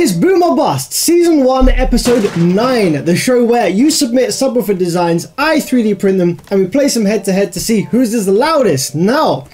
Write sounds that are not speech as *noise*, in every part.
It's Boom or Bust, Season 1, Episode 9, the show where you submit subwoofer designs, I 3D print them, and we play some head to head to see whose is the loudest. Now,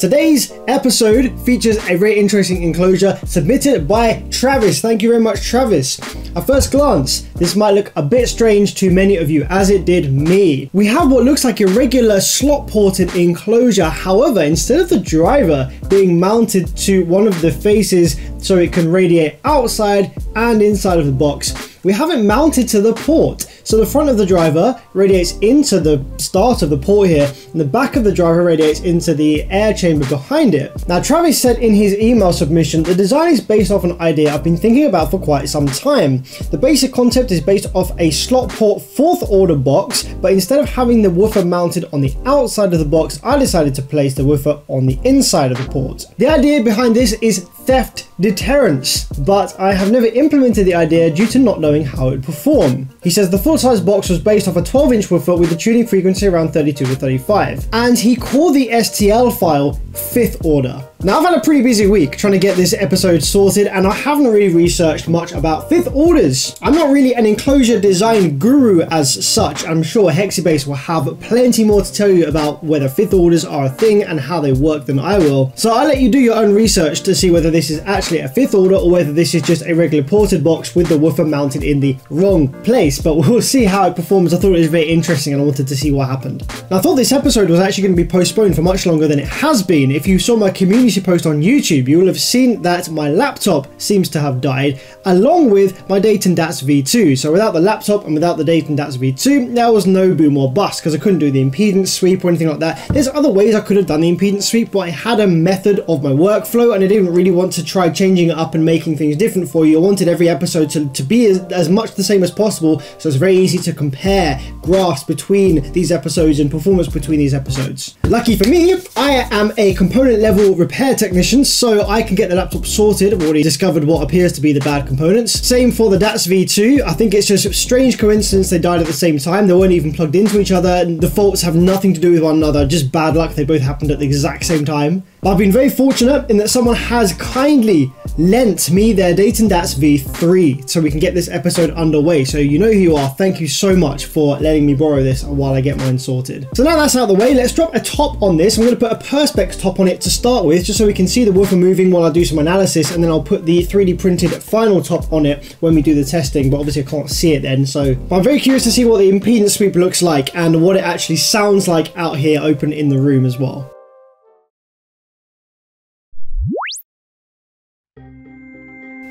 Today's episode features a very interesting enclosure submitted by Travis. Thank you very much, Travis. At first glance, this might look a bit strange to many of you, as it did me. We have what looks like a regular slot ported enclosure. However, instead of the driver being mounted to one of the faces so it can radiate outside and inside of the box, we have it mounted to the port. So the front of the driver radiates into the start of the port here, and the back of the driver radiates into the air chamber behind it. Now Travis said in his email submission, the design is based off an idea I've been thinking about for quite some time. The basic concept is based off a slot port fourth order box, but instead of having the woofer mounted on the outside of the box, I decided to place the woofer on the inside of the port. The idea behind this is theft deterrence, but I have never implemented the idea due to not knowing how it would perform. He says the full-size box was based off a 12-inch woofer with a tuning frequency around 32 to 35, and he called the STL file fifth order. Now I've had a pretty busy week trying to get this episode sorted and I haven't really researched much about fifth orders. I'm not really an enclosure design guru as such. I'm sure Hexibase will have plenty more to tell you about whether fifth orders are a thing and how they work than I will. So I'll let you do your own research to see whether this is actually a fifth order or whether this is just a regular ported box with the woofer mounted in the wrong place. But *laughs* we'll see how it performs. I thought it was very interesting and I wanted to see what happened. Now I thought this episode was actually going to be postponed for much longer than it has been. If you saw my community post on YouTube, you will have seen that my laptop seems to have died, along with my Dayton DATS V2. So without the laptop and without the Dayton DATS V2, there was no boom or bust because I couldn't do the impedance sweep or anything like that. There's other ways I could have done the impedance sweep, but I had a method of my workflow and I didn't really want to try changing it up and making things different for you. I wanted every episode to, to be as, as much the same as possible, so it's very easy to compare graphs between these episodes and performance between these episodes. Lucky for me, I am a component level repair technician so I can get the laptop sorted. I've already discovered what appears to be the bad components. Same for the DATS V2. I think it's just a strange coincidence they died at the same time. They weren't even plugged into each other. The faults have nothing to do with one another, just bad luck. They both happened at the exact same time. I've been very fortunate in that someone has kindly lent me their Dayton DATS V3 so we can get this episode underway. So you know who you are. Thank you so much for letting me borrow this while I get mine sorted. So now that's out of the way, let's drop a top on this. I'm going to put a Perspex top on it to start with, just so we can see the woofer moving while I do some analysis, and then I'll put the 3D printed final top on it when we do the testing, but obviously I can't see it then. So I'm very curious to see what the impedance sweep looks like and what it actually sounds like out here open in the room as well.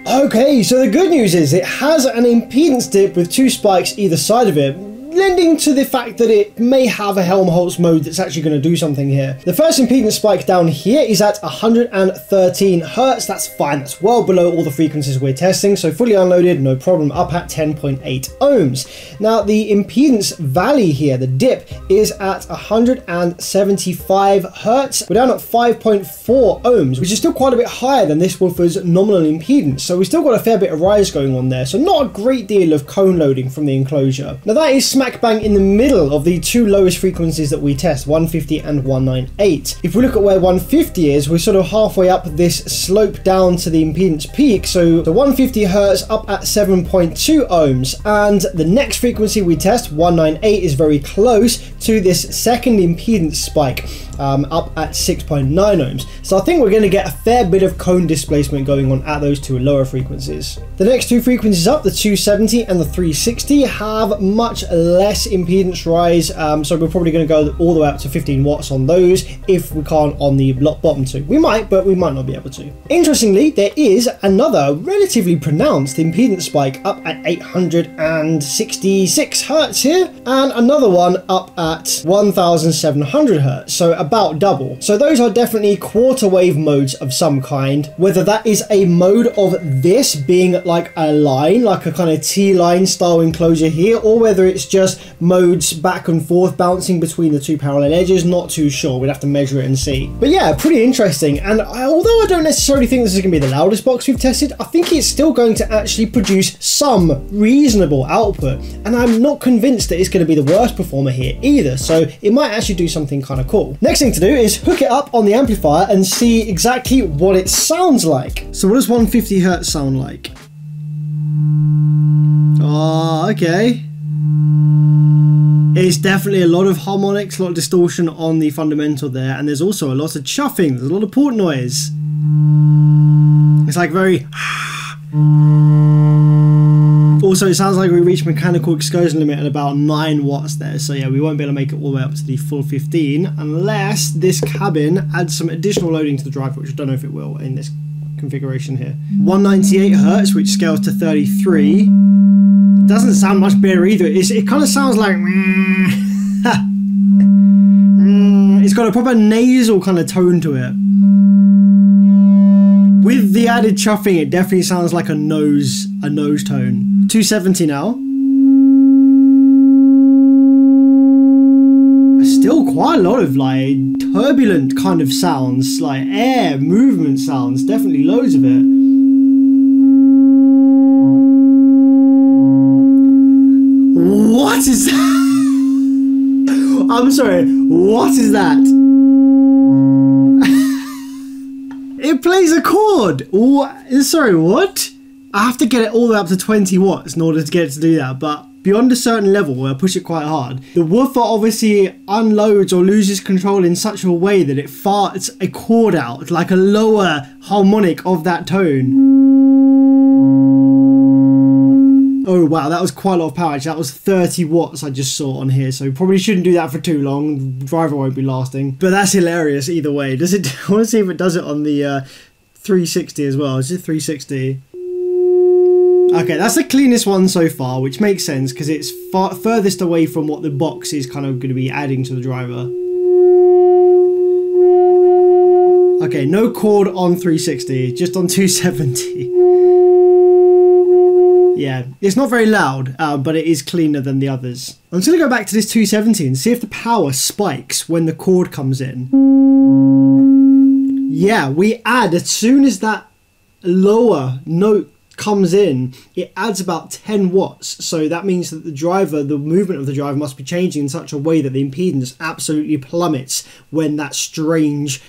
Okay, so the good news is it has an impedance dip with two spikes either side of it, lending to the fact that it may have a Helmholtz mode that's actually going to do something here. The first impedance spike down here is at 113 hertz. That's fine. That's well below all the frequencies we're testing. So fully unloaded, no problem. Up at 10.8 ohms. Now the impedance valley here, the dip, is at 175 hertz. We're down at 5.4 ohms, which is still quite a bit higher than this woofer's nominal impedance. So we've still got a fair bit of rise going on there. So not a great deal of cone loading from the enclosure. Now that is smack bang in the middle of the two lowest frequencies that we test, 150 and 198. If we look at where 150 is, we're sort of halfway up this slope down to the impedance peak. So the 150 hertz up at 7.2 ohms. And the next frequency we test, 198, is very close to this second impedance spike um, up at 6.9 ohms. So I think we're going to get a fair bit of cone displacement going on at those two lower frequencies. The next two frequencies up, the 270 and the 360, have much less impedance rise, um, so we're probably going to go all the way up to 15 watts on those if we can't on the bottom two. We might, but we might not be able to. Interestingly, there is another relatively pronounced impedance spike up at 866 hertz here, and another one up at 1700 hertz. So about double. So those are definitely quarter wave modes of some kind. Whether that is a mode of this being like a line, like a kind of T-line style enclosure here, or whether it's just modes back and forth bouncing between the two parallel edges, not too sure. We'd have to measure it and see. But yeah, pretty interesting. And I, although I don't necessarily think this is going to be the loudest box we've tested, I think it's still going to actually produce some reasonable output. And I'm not convinced that it's going to be the worst performer here either. So it might actually do something kind of cool. Next thing to do is hook it up on the amplifier and see exactly what it sounds like. So what does 150 hertz sound like? Oh, okay. It's definitely a lot of harmonics, a lot of distortion on the fundamental there, and there's also a lot of chuffing, there's a lot of port noise. It's like very... Mm. Also, it sounds like we reached mechanical excursion limit at about 9 watts there, so yeah, we won't be able to make it all the way up to the full 15 unless this cabin adds some additional loading to the driver, which I don't know if it will in this configuration here. 198 hertz, which scales to 33. Doesn't sound much better either. It's, it kind of sounds like. *laughs* Mm, it's got a proper nasal kind of tone to it. With the added chuffing, it definitely sounds like a nose, a nose tone. 270 now. Still quite a lot of like turbulent kind of sounds, like air movement sounds. Definitely loads of it. What is that? *laughs* I'm sorry, what is that? *laughs* it plays a chord. What? Sorry, what? I have to get it all the way up to 20 watts in order to get it to do that, but beyond a certain level where I push it quite hard, the woofer obviously unloads or loses control in such a way that it farts a chord out, like a lower harmonic of that tone. Oh wow, that was quite a lot of power. That was 30 watts I just saw on here, so probably shouldn't do that for too long. The driver won't be lasting. But that's hilarious either way. Does it? *laughs* I want to see if it does it on the uh, 360 as well. Is it 360? Okay, that's the cleanest one so far, which makes sense because it's far furthest away from what the box is kind of going to be adding to the driver. Okay, no chord on 360, just on 270. Yeah, it's not very loud, uh, but it is cleaner than the others. I'm just going to go back to this 270 and see if the power spikes when the chord comes in. Yeah, we add, as soon as that lower note comes in, it adds about 10 watts. So that means that the driver, the movement of the driver must be changing in such a way that the impedance absolutely plummets when that strange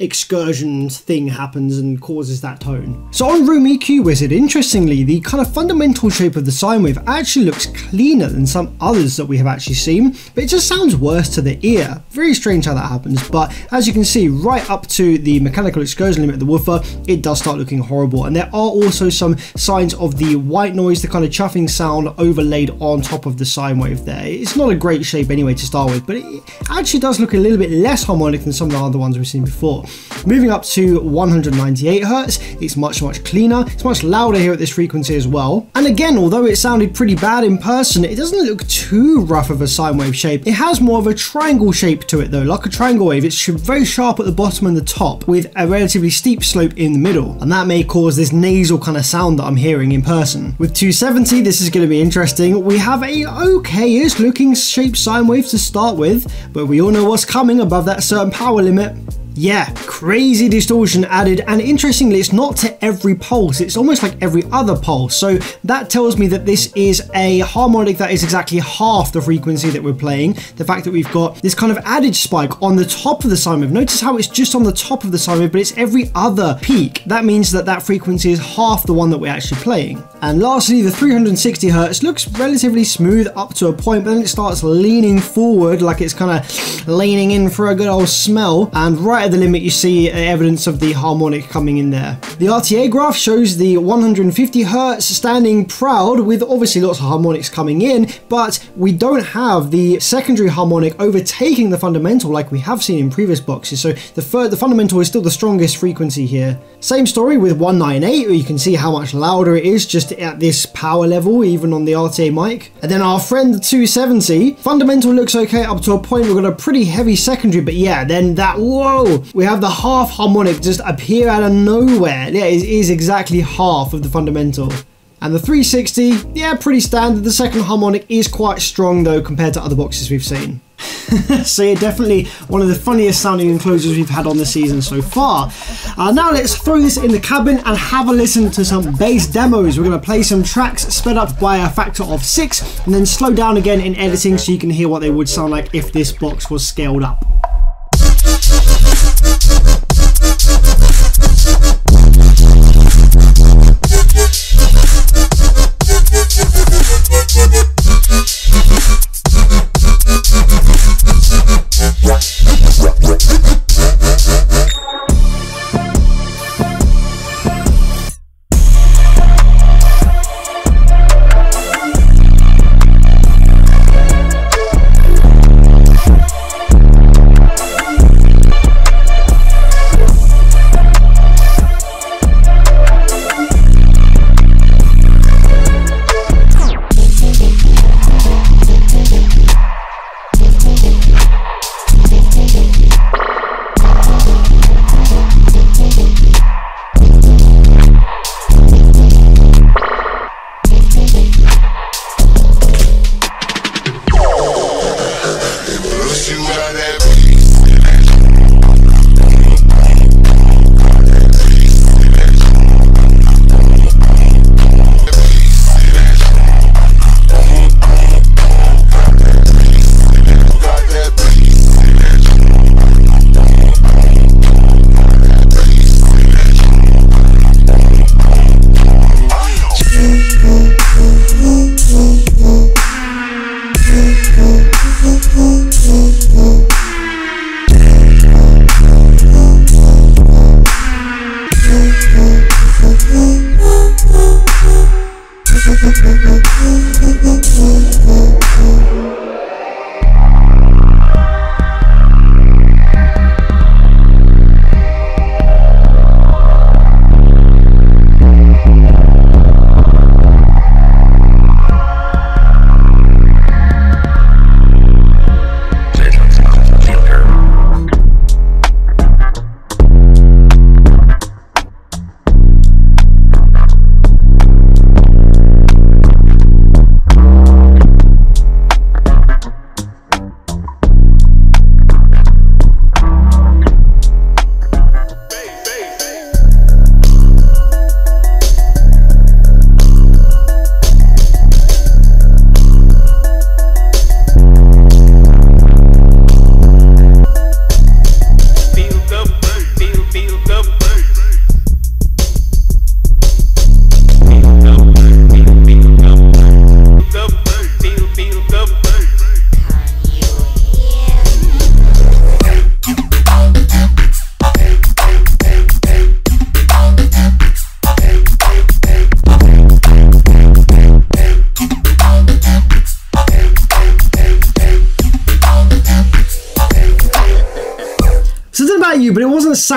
excursion thing happens and causes that tone. So on Room EQ Wizard, interestingly, the kind of fundamental shape of the sine wave actually looks cleaner than some others that we have actually seen, but it just sounds worse to the ear. Very strange how that happens, but as you can see, right up to the mechanical excursion limit of the woofer, it does start looking horrible. And there are also some signs of the white noise, the kind of chuffing sound overlaid on top of the sine wave there. It's not a great shape anyway to start with, but it actually does look a little bit less harmonic than some of the other ones we've seen before. Moving up to 198 hertz, it's much, much cleaner. It's much louder here at this frequency as well. And again, although it sounded pretty bad in person, it doesn't look too rough of a sine wave shape. It has more of a triangle shape to it though, like a triangle wave. It's very sharp at the bottom and the top with a relatively steep slope in the middle. And that may cause this nasal kind of sound that I'm hearing in person. With 270, this is going to be interesting. We have a okay-ish looking shape sine wave to start with, but we all know what's coming above that certain power limit. Yeah, crazy distortion added, and interestingly, it's not to every pulse, it's almost like every other pulse. So that tells me that this is a harmonic that is exactly half the frequency that we're playing. The fact that we've got this kind of added spike on the top of the sine wave. Notice how it's just on the top of the sine wave, but it's every other peak. That means that that frequency is half the one that we're actually playing. And lastly, the 360 hertz looks relatively smooth up to a point, but then it starts leaning forward like it's kind of leaning in for a good old smell. And right the limit you see uh, evidence of the harmonic coming in there. The RTA graph shows the 150 hertz standing proud with obviously lots of harmonics coming in, but we don't have the secondary harmonic overtaking the fundamental like we have seen in previous boxes. So the, the fundamental is still the strongest frequency here. Same story with 198, you can see how much louder it is just at this power level, even on the RTA mic. And then our friend the 270, fundamental looks okay up to a point, we've got a pretty heavy secondary, but yeah, then that, whoa, we have the half harmonic just appear out of nowhere. Yeah, it is exactly half of the fundamental. And the 360, yeah, pretty standard. The second harmonic is quite strong though compared to other boxes we've seen. *laughs* so yeah, definitely one of the funniest sounding enclosures we've had on the season so far. Uh, now let's throw this in the cabin and have a listen to some bass demos. We're going to play some tracks sped up by a factor of 6 and then slow down again in editing so you can hear what they would sound like if this box was scaled up.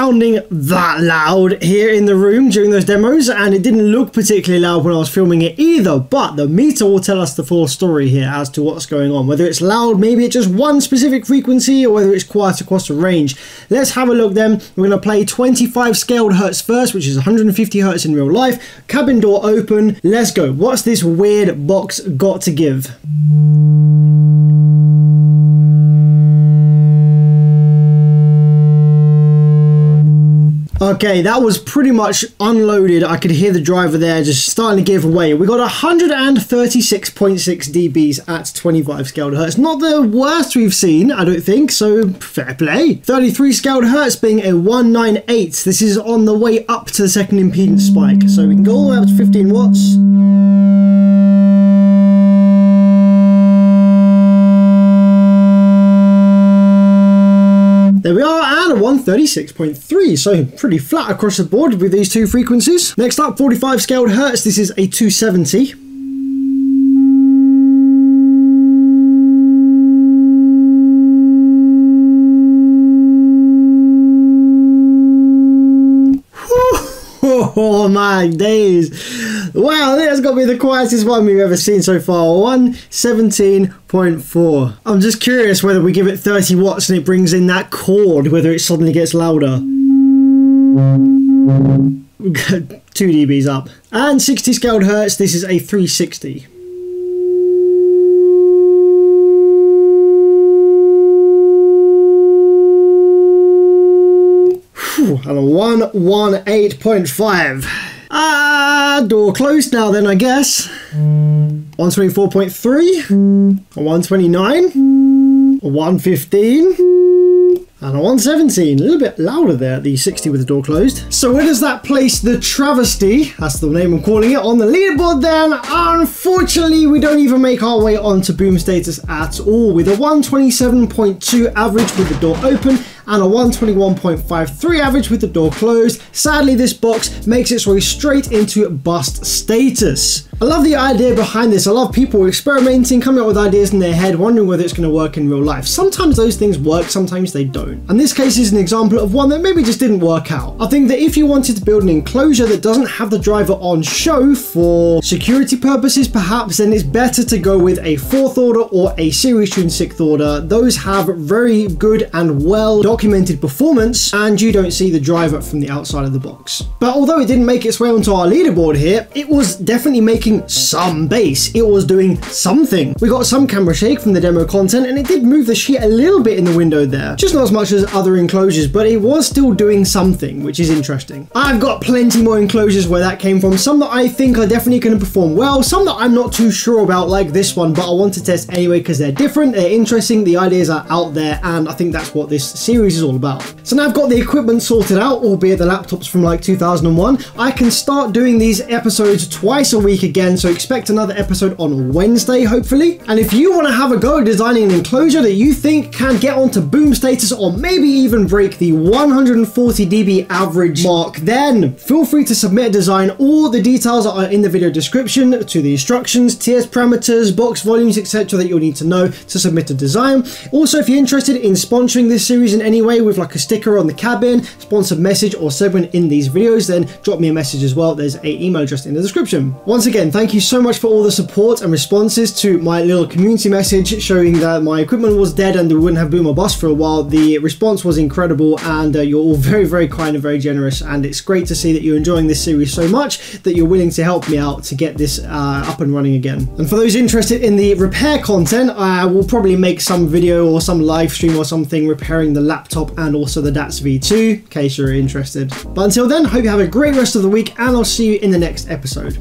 Sounding that loud here in the room during those demos, and it didn't look particularly loud when I was filming it either. But the meter will tell us the full story here as to what's going on. Whether it's loud, maybe it's just one specific frequency, or whether it's quiet across the range. Let's have a look then. We're going to play 25 scaled hertz first, which is 150 hertz in real life. Cabin door open. Let's go. What's this weird box got to give? Okay, that was pretty much unloaded. I could hear the driver there just starting to give away. We got 136.6 dBs at 25 scaled hertz. Not the worst we've seen, I don't think, so fair play. 33 scaled hertz being a 198. This is on the way up to the second impedance spike. So we can go all the way up to 15 watts. 36.3, so pretty flat across the board with these two frequencies. Next up, 45 scaled hertz, this is a 270. *laughs* Oh my days. Wow, that's got to be the quietest one we've ever seen so far. 117 117.4. I'm just curious whether we give it 30 watts and it brings in that chord, whether it suddenly gets louder. *laughs* 2 dBs up. And 60 scaled hertz, this is a 360. and a 118.5. Ah, door closed now then, I guess. 124.3, a 129, a 115, and a 117. A little bit louder there the 60 with the door closed. So where does that place the travesty, that's the name I'm calling it, on the leaderboard then? Unfortunately, we don't even make our way onto boom status at all with a 127.2 average with the door open and a 121.53 average with the door closed. Sadly, this box makes its way straight into bust status. I love the idea behind this. I love people experimenting, coming up with ideas in their head, wondering whether it's going to work in real life. Sometimes those things work, sometimes they don't. And this case is an example of one that maybe just didn't work out. I think that if you wanted to build an enclosure that doesn't have the driver on show for security purposes, perhaps, then it's better to go with a fourth order or a series tuned sixth order. Those have very good and well documented performance, and you don't see the driver from the outside of the box. But although it didn't make its way onto our leaderboard here, it was definitely making some bass. It was doing something. We got some camera shake from the demo content and it did move the sheet a little bit in the window there. Just not as much as other enclosures, but it was still doing something, which is interesting. I've got plenty more enclosures where that came from. Some that I think are definitely going to perform well. Some that I'm not too sure about like this one, but I want to test anyway because they're different, they're interesting, the ideas are out there, and I think that's what this series is all about. So now I've got the equipment sorted out, albeit the laptop's from like 2001. I can start doing these episodes twice a week again so expect another episode on Wednesday, hopefully. And if you want to have a go designing an enclosure that you think can get onto boom status or maybe even break the 140 dB average mark, then feel free to submit a design. All the details are in the video description to the instructions, TS parameters, box volumes, etc. that you'll need to know to submit a design. Also, if you're interested in sponsoring this series in any way with like a sticker on the cabin, sponsored message or segment in these videos, then drop me a message as well. There's a email address in the description. Once again, thank you so much for all the support and responses to my little community message showing that my equipment was dead and we wouldn't have Boom or Bust for a while. The response was incredible and uh, you're all very, very kind and very generous. And it's great to see that you're enjoying this series so much that you're willing to help me out to get this uh, up and running again. And for those interested in the repair content, I will probably make some video or some live stream or something repairing the laptop and also the DATS V2 in case you're interested. But until then, hope you have a great rest of the week and I'll see you in the next episode.